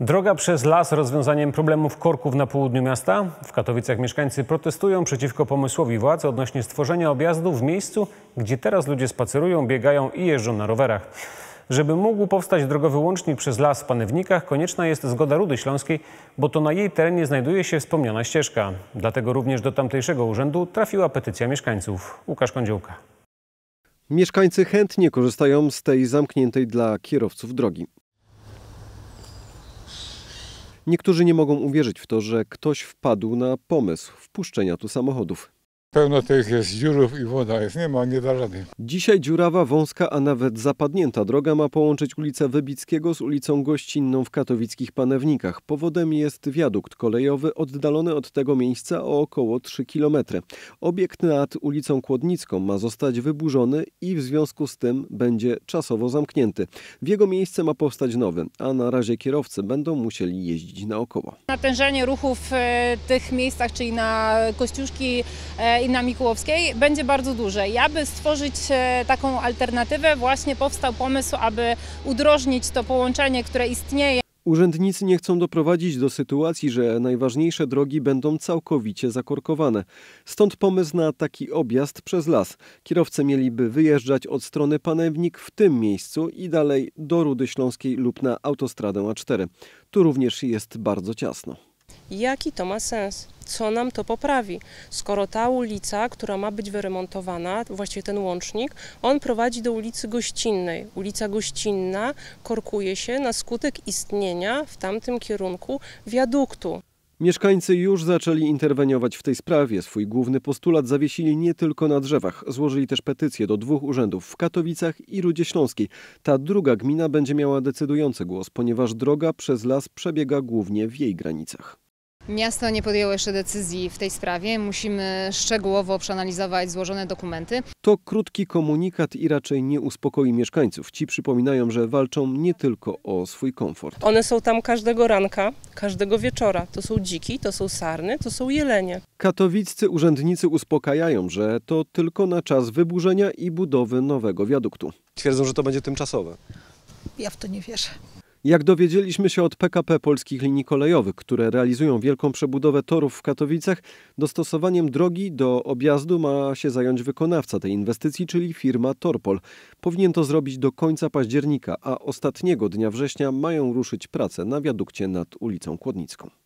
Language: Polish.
Droga przez las rozwiązaniem problemów korków na południu miasta. W Katowicach mieszkańcy protestują przeciwko pomysłowi władz odnośnie stworzenia objazdu w miejscu, gdzie teraz ludzie spacerują, biegają i jeżdżą na rowerach. Żeby mógł powstać drogowy łącznik przez las w Panewnikach, konieczna jest zgoda Rudy Śląskiej, bo to na jej terenie znajduje się wspomniana ścieżka. Dlatego również do tamtejszego urzędu trafiła petycja mieszkańców. Łukasz Kądziołka. Mieszkańcy chętnie korzystają z tej zamkniętej dla kierowców drogi. Niektórzy nie mogą uwierzyć w to, że ktoś wpadł na pomysł wpuszczenia tu samochodów. Pełno tych jest dziurów i woda jest, nie ma, nie da rady. Dzisiaj dziurawa, wąska, a nawet zapadnięta droga ma połączyć ulicę Wybickiego z ulicą Gościnną w katowickich Panewnikach. Powodem jest wiadukt kolejowy oddalony od tego miejsca o około 3 km. Obiekt nad ulicą Kłodnicką ma zostać wyburzony i w związku z tym będzie czasowo zamknięty. W jego miejsce ma powstać nowy, a na razie kierowcy będą musieli jeździć naokoło. Natężenie ruchu w e, tych miejscach, czyli na Kościuszki e, i na Mikołowskiej będzie bardzo duże. I aby stworzyć e, taką alternatywę właśnie powstał pomysł, aby udrożnić to połączenie, które istnieje. Urzędnicy nie chcą doprowadzić do sytuacji, że najważniejsze drogi będą całkowicie zakorkowane. Stąd pomysł na taki objazd przez las. Kierowcy mieliby wyjeżdżać od strony Panewnik w tym miejscu i dalej do Rudy Śląskiej lub na autostradę A4. Tu również jest bardzo ciasno. Jaki to ma sens? Co nam to poprawi? Skoro ta ulica, która ma być wyremontowana, właściwie ten łącznik, on prowadzi do ulicy Gościnnej. Ulica Gościnna korkuje się na skutek istnienia w tamtym kierunku wiaduktu. Mieszkańcy już zaczęli interweniować w tej sprawie. Swój główny postulat zawiesili nie tylko na drzewach. Złożyli też petycję do dwóch urzędów w Katowicach i Rudzie Śląskiej. Ta druga gmina będzie miała decydujący głos, ponieważ droga przez las przebiega głównie w jej granicach. Miasto nie podjęło jeszcze decyzji w tej sprawie. Musimy szczegółowo przeanalizować złożone dokumenty. To krótki komunikat i raczej nie uspokoi mieszkańców. Ci przypominają, że walczą nie tylko o swój komfort. One są tam każdego ranka, każdego wieczora. To są dziki, to są sarny, to są jelenie. Katowiccy urzędnicy uspokajają, że to tylko na czas wyburzenia i budowy nowego wiaduktu. Twierdzą, że to będzie tymczasowe. Ja w to nie wierzę. Jak dowiedzieliśmy się od PKP Polskich Linii Kolejowych, które realizują wielką przebudowę torów w Katowicach, dostosowaniem drogi do objazdu ma się zająć wykonawca tej inwestycji, czyli firma Torpol. Powinien to zrobić do końca października, a ostatniego dnia września mają ruszyć prace na wiadukcie nad ulicą Kłodnicką.